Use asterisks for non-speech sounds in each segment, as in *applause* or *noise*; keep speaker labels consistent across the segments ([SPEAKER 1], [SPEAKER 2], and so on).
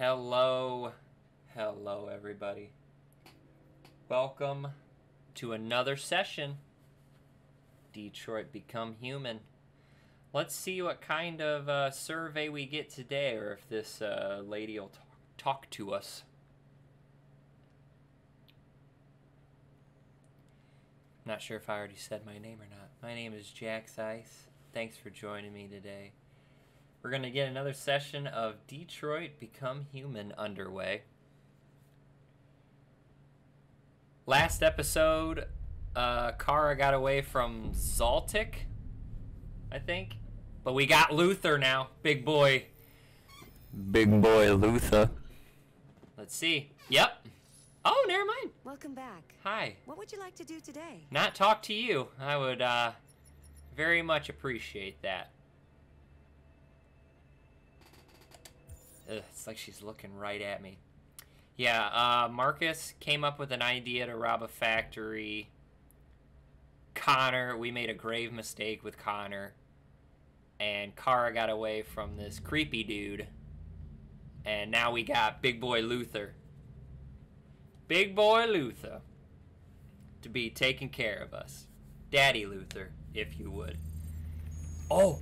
[SPEAKER 1] Hello, hello, everybody. Welcome to another session. Detroit Become Human. Let's see what kind of uh, survey we get today, or if this uh, lady will talk, talk to us. Not sure if I already said my name or not. My name is Jaxx Ice. Thanks for joining me today. We're going to get another session of Detroit Become Human underway. Last episode, uh, Kara got away from Zaltik, I think. But we got Luther now. Big boy. Big boy Luther. Let's see. Yep. Oh, never mind.
[SPEAKER 2] Welcome back.
[SPEAKER 1] Hi.
[SPEAKER 2] What would you like to do today?
[SPEAKER 1] Not talk to you. I would uh, very much appreciate that. It's like she's looking right at me. Yeah, uh, Marcus came up with an idea to rob a factory. Connor, we made a grave mistake with Connor. And Kara got away from this creepy dude. And now we got Big Boy Luther. Big Boy Luther. To be taking care of us. Daddy Luther, if you would. Oh!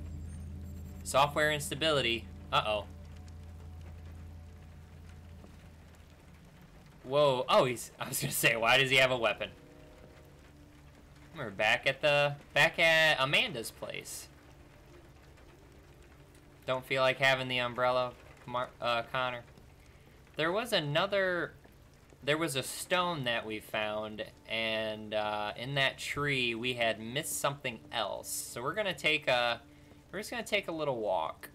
[SPEAKER 1] Software instability. Uh oh. Whoa. Oh, he's. I was gonna say, why does he have a weapon? We're back at the. Back at Amanda's place. Don't feel like having the umbrella, Mar uh, Connor. There was another. There was a stone that we found, and uh, in that tree we had missed something else. So we're gonna take a. We're just gonna take a little walk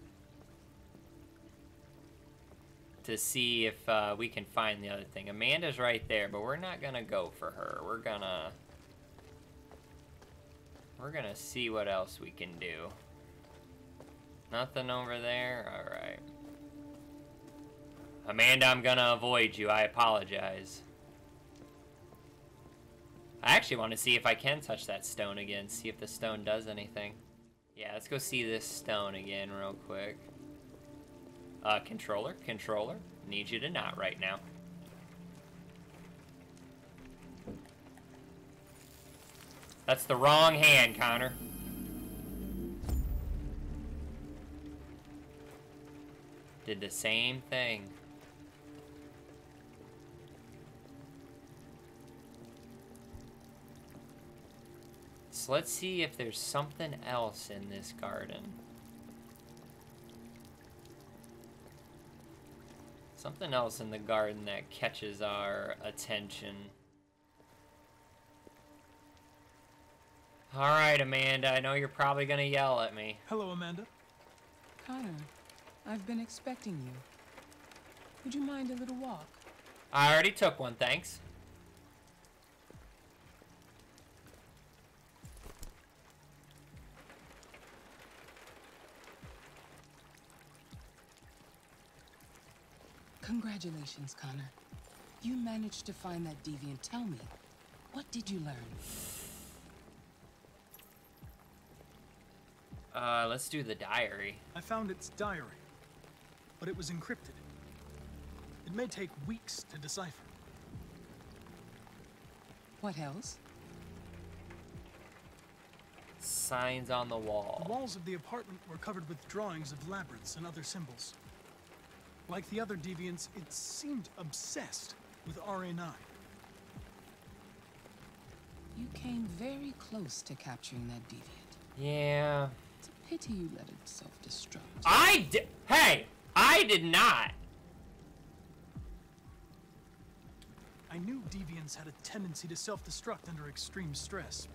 [SPEAKER 1] to see if uh, we can find the other thing. Amanda's right there, but we're not gonna go for her. We're gonna we're gonna see what else we can do. Nothing over there? Alright. Amanda, I'm gonna avoid you. I apologize. I actually want to see if I can touch that stone again, see if the stone does anything. Yeah, let's go see this stone again real quick. Uh, controller, controller, need you to not right now. That's the wrong hand, Connor. Did the same thing. So let's see if there's something else in this garden. Something else in the garden that catches our attention. Alright, Amanda, I know you're probably gonna yell at me.
[SPEAKER 3] Hello, Amanda.
[SPEAKER 4] Connor, I've been expecting you. Would you mind a little walk?
[SPEAKER 1] I already took one, thanks.
[SPEAKER 4] Congratulations, Connor. You managed to find that deviant. Tell me, what did you learn?
[SPEAKER 1] Uh, let's do the diary.
[SPEAKER 3] I found its diary, but it was encrypted. It may take weeks to decipher.
[SPEAKER 4] What else?
[SPEAKER 1] Signs on the wall.
[SPEAKER 3] The walls of the apartment were covered with drawings of labyrinths and other symbols. Like the other deviants, it seemed obsessed with RA9.
[SPEAKER 4] You came very close to capturing that deviant.
[SPEAKER 1] Yeah.
[SPEAKER 4] It's a pity you let it self-destruct.
[SPEAKER 1] I did. Hey! I did not!
[SPEAKER 3] I knew deviants had a tendency to self-destruct under extreme stress,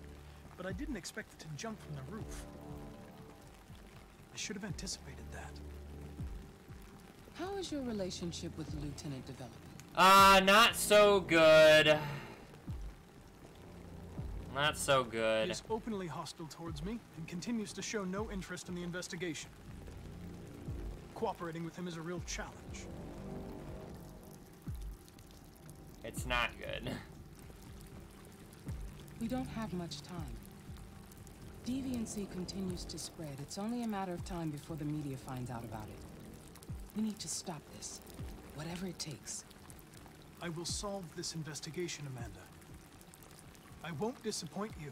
[SPEAKER 3] but I didn't expect it to jump from the roof. I should have anticipated that.
[SPEAKER 4] How is your relationship with the lieutenant developing?
[SPEAKER 1] Uh, not so good. Not so
[SPEAKER 3] He
[SPEAKER 1] good.
[SPEAKER 3] is openly hostile towards me and continues to show no interest in the investigation. Cooperating with him is a real challenge.
[SPEAKER 1] It's not good.
[SPEAKER 4] We don't have much time. Deviancy continues to spread. It's only a matter of time before the media finds out about it. We need to stop this. Whatever it takes.
[SPEAKER 3] I will solve this investigation, Amanda. I won't disappoint you.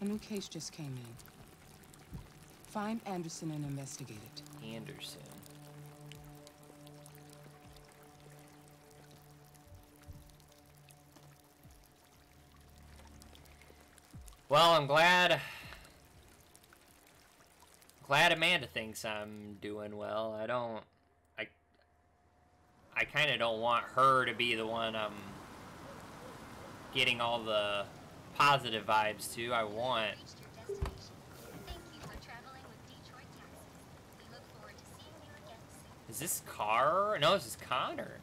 [SPEAKER 4] A new case just came in. Find Anderson and investigate it.
[SPEAKER 1] Anderson. Well, I'm glad. Glad Amanda thinks I'm doing well. I don't. I. I kind of don't want her to be the one I'm getting all the positive vibes to. I want. Is this Car? No, this is Connor.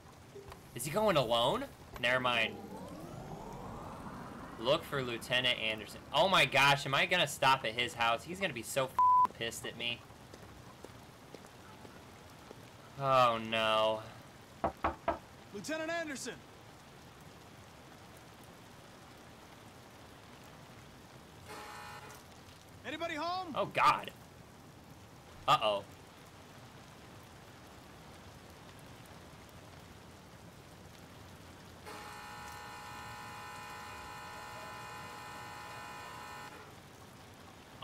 [SPEAKER 1] Is he going alone? Never mind. Look for Lieutenant Anderson. Oh my gosh, am I gonna stop at his house? He's gonna be so pissed at me. Oh no.
[SPEAKER 3] Lieutenant Anderson! Anybody home?
[SPEAKER 1] Oh god. Uh-oh.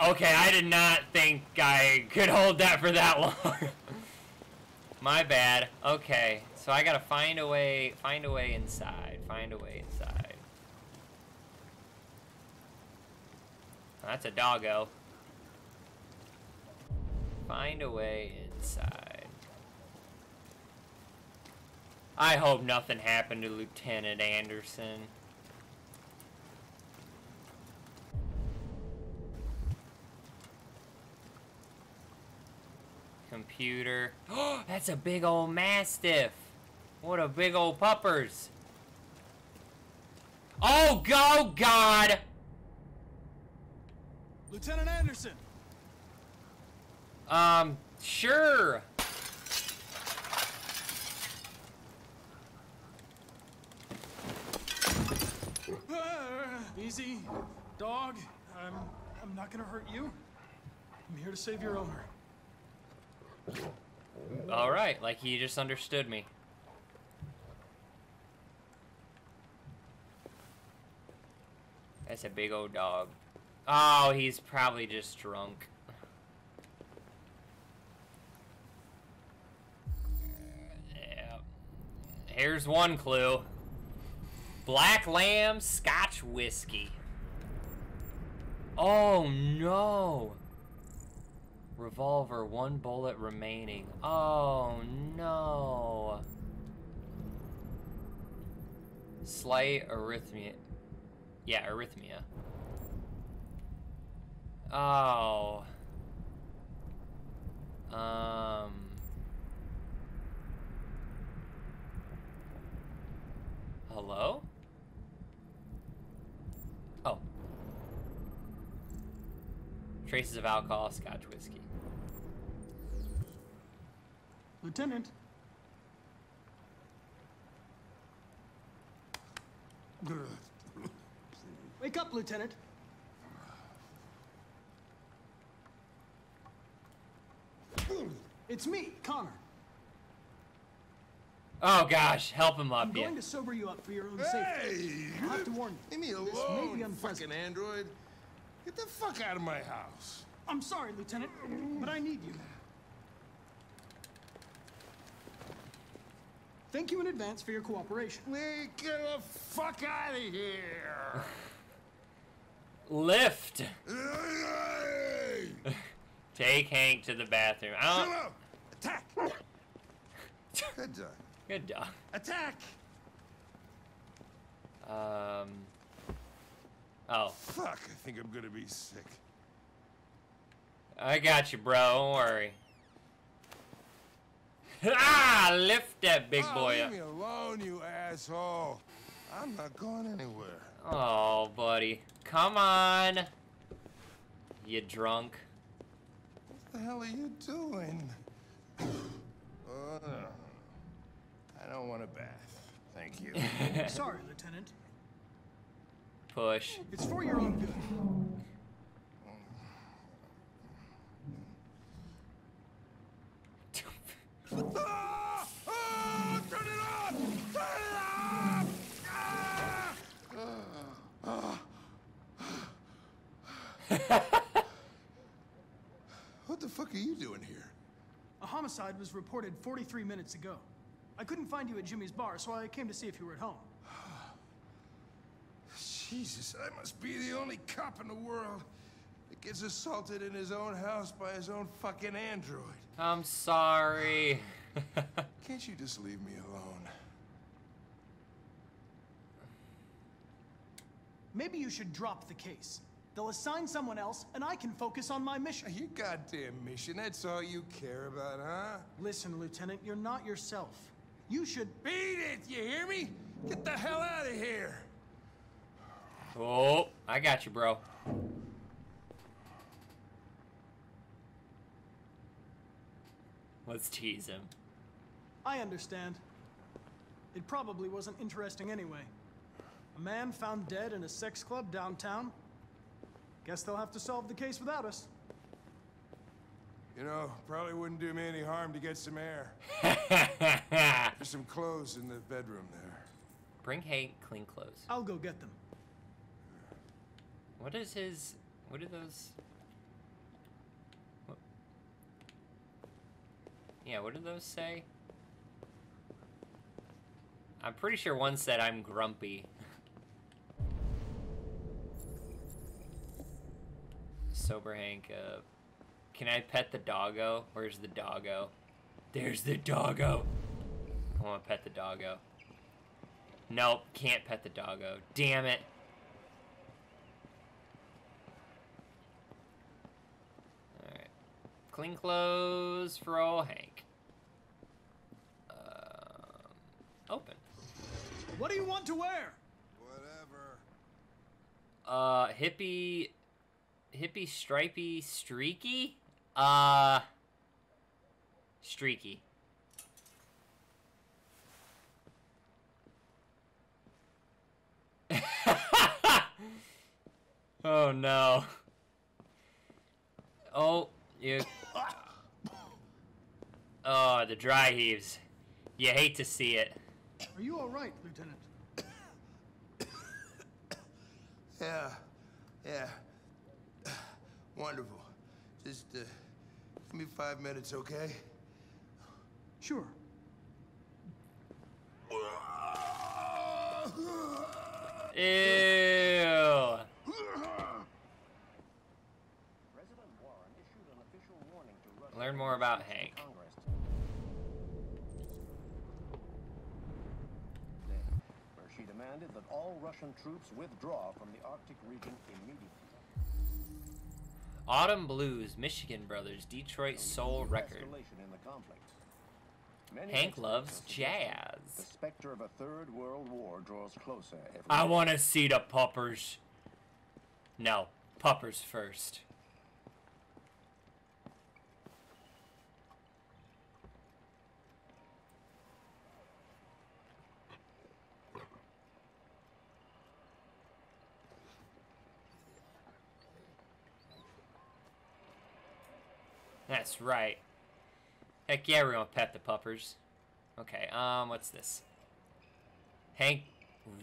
[SPEAKER 1] Okay, I did not think I could hold that for that *laughs* long. My bad. Okay, so I gotta find a way, find a way inside, find a way inside. That's a doggo. Find a way inside. I hope nothing happened to Lieutenant Anderson. Computer. Oh, *gasps* that's a big old mastiff. What a big old puppers. Oh, go God!
[SPEAKER 3] Lieutenant Anderson!
[SPEAKER 1] Um, sure.
[SPEAKER 3] Ah, easy, dog. I'm, I'm not gonna hurt you. I'm here to save your owner.
[SPEAKER 1] All right, like he just understood me. That's a big old dog. Oh, he's probably just drunk. Yeah. Here's one clue. Black lamb scotch whiskey. Oh no. Revolver, one bullet remaining. Oh no. Slight arrhythmia. Yeah, arrhythmia. Oh. Um. Hello? Oh. Traces of alcohol, scotch whiskey.
[SPEAKER 3] Lieutenant. Wake up, Lieutenant. It's me, Connor.
[SPEAKER 1] Oh gosh, help him up.
[SPEAKER 3] I'm
[SPEAKER 1] up, yeah.
[SPEAKER 3] going to sober you up for your own safety.
[SPEAKER 5] Hey!
[SPEAKER 3] I have to warn you.
[SPEAKER 5] Leave me
[SPEAKER 3] This may be
[SPEAKER 5] alone,
[SPEAKER 3] unpleasant.
[SPEAKER 5] fucking android. Get the fuck out of my house.
[SPEAKER 3] I'm sorry, Lieutenant, but I need you. Now. Thank you in advance for your cooperation.
[SPEAKER 5] We get the fuck out of here. *laughs*
[SPEAKER 1] Lift. *laughs* Take Hank to the bathroom. I don't.
[SPEAKER 5] Attack! *laughs* Good dog.
[SPEAKER 1] Good dog.
[SPEAKER 5] Attack!
[SPEAKER 1] Um. Oh,
[SPEAKER 5] Fuck, I think I'm gonna be sick.
[SPEAKER 1] I got you, bro. Don't worry. *laughs* ah, lift that big
[SPEAKER 5] oh,
[SPEAKER 1] boy
[SPEAKER 5] leave
[SPEAKER 1] up.
[SPEAKER 5] me alone, you asshole. I'm not going anywhere.
[SPEAKER 1] Oh, buddy. Come on. You drunk?
[SPEAKER 5] What the hell are you doing? *coughs* Uh, I don't want a bath. Thank you. *laughs*
[SPEAKER 3] Sorry, Lieutenant
[SPEAKER 1] push.
[SPEAKER 3] It's for your own good.
[SPEAKER 5] what the fuck are you doing here?
[SPEAKER 3] A homicide was reported 43 minutes ago. I couldn't find you at Jimmy's bar, so I came to see if you were at home.
[SPEAKER 5] Jesus, I must be the only cop in the world that gets assaulted in his own house by his own fucking android.
[SPEAKER 1] I'm sorry. *laughs*
[SPEAKER 5] Can't you just leave me alone?
[SPEAKER 3] Maybe you should drop the case. They'll assign someone else, and I can focus on my mission.
[SPEAKER 5] Your goddamn mission, that's all you care about, huh?
[SPEAKER 3] Listen, Lieutenant, you're not yourself. You should.
[SPEAKER 5] Beat it, you hear me? Get the hell out of here!
[SPEAKER 1] Oh, I got you, bro. Let's tease him.
[SPEAKER 3] I understand. It probably wasn't interesting anyway. A man found dead in a sex club downtown. Guess they'll have to solve the case without us.
[SPEAKER 5] You know, probably wouldn't do me any harm to get some air. *laughs* There's some clothes in the bedroom there.
[SPEAKER 1] Bring Hank clean clothes.
[SPEAKER 3] I'll go get them.
[SPEAKER 1] What is his? What are those? What? Yeah, what do those say? I'm pretty sure one said I'm grumpy. *laughs* Sober Hank, uh, can I pet the doggo? Where's the doggo? There's the doggo. I want to pet the doggo. Nope, can't pet the doggo. Damn it. Clean clothes for old Hank. Um, open.
[SPEAKER 3] What do you want to wear?
[SPEAKER 5] Whatever.
[SPEAKER 1] Uh, hippie, hippie, stripy, streaky? Uh, streaky. *laughs* oh no. Oh, you. Oh, the dry heaves. You hate to see it.
[SPEAKER 3] Are you all right, Lieutenant?
[SPEAKER 5] Yeah, yeah. Wonderful. Just, uh, give me five minutes, okay?
[SPEAKER 3] Sure.
[SPEAKER 1] Ew. Learn more about Hank.
[SPEAKER 6] Where she demanded that all Russian troops withdraw from the Arctic region immediately.
[SPEAKER 1] Autumn Blues, Michigan Brothers, Detroit Soul Record.
[SPEAKER 6] In the conflict. Many
[SPEAKER 1] Hank loves
[SPEAKER 6] suggesting The
[SPEAKER 1] jazz.
[SPEAKER 6] specter of a third world war draws closer every
[SPEAKER 1] I want to see the puppers. No, puppers first. That's right. Heck yeah, we're gonna pet the puppers. Okay, um, what's this? Hank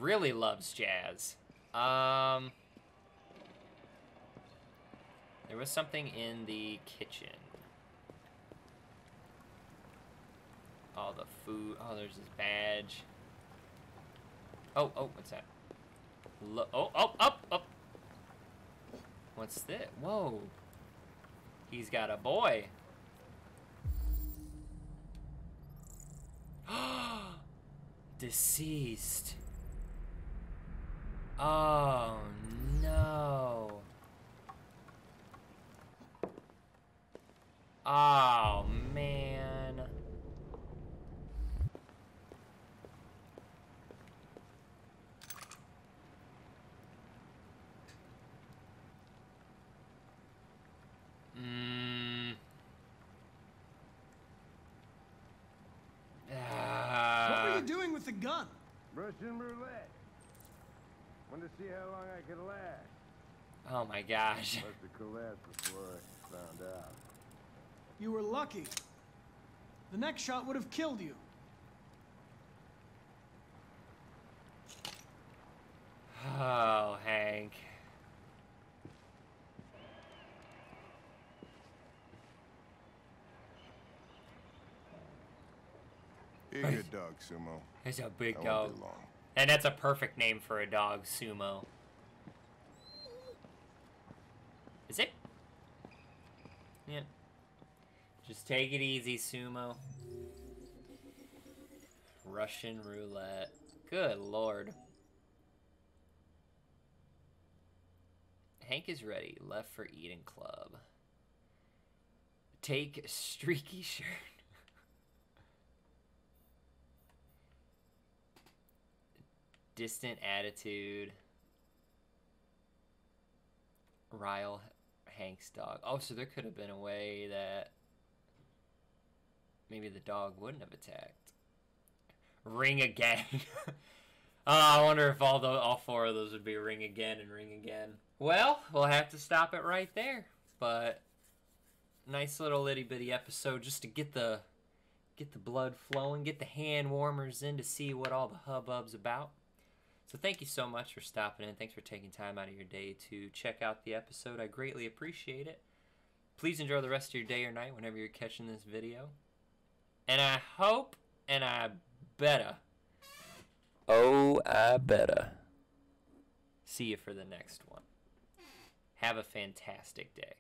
[SPEAKER 1] really loves jazz. Um, there was something in the kitchen. All the food. Oh, there's his badge. Oh, oh, what's that? Lo- oh, oh, up, up. What's this? Whoa. He's got a boy. *gasps* Deceased. Oh no. Oh man. Mm.
[SPEAKER 3] What were
[SPEAKER 1] Ah.
[SPEAKER 3] you doing with the gun?
[SPEAKER 5] Russian roulette. Want to see how long I could last.
[SPEAKER 1] Oh my gosh.
[SPEAKER 5] Must have collapsed before I found out.
[SPEAKER 3] You were lucky. The next shot would have killed you.
[SPEAKER 1] Oh, Hank.
[SPEAKER 5] Be a good dog, Sumo.
[SPEAKER 1] It's a big dog. And that's a perfect name for a dog, Sumo. Is it? Yeah. Just take it easy, Sumo. Russian roulette. Good lord. Hank is ready. Left for Eden Club. Take streaky *laughs* shirt. Distant attitude. Rile Hank's dog. Oh, so there could have been a way that maybe the dog wouldn't have attacked. Ring again. oh, *laughs* I wonder if all the all four of those would be ring again and ring again. Well, we'll have to stop it right there. But nice little itty bitty episode just to get the get the blood flowing, get the hand warmers in to see what all the hubbub's about. So thank you so much for stopping in. Thanks for taking time out of your day to check out the episode. I greatly appreciate it. Please enjoy the rest of your day or night whenever you're catching this video. And I hope and I better. Oh, I better. See you for the next one. Have a fantastic day.